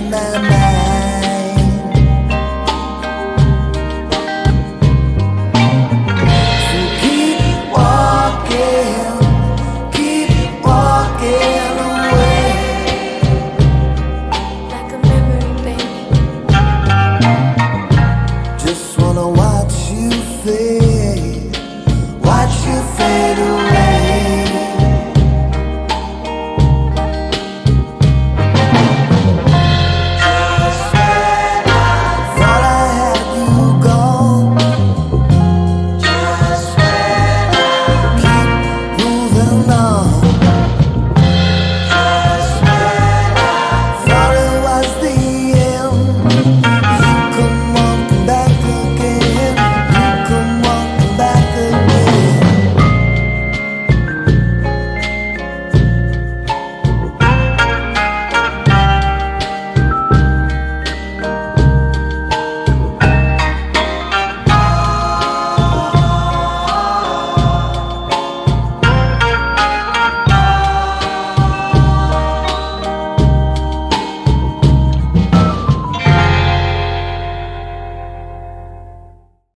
in 나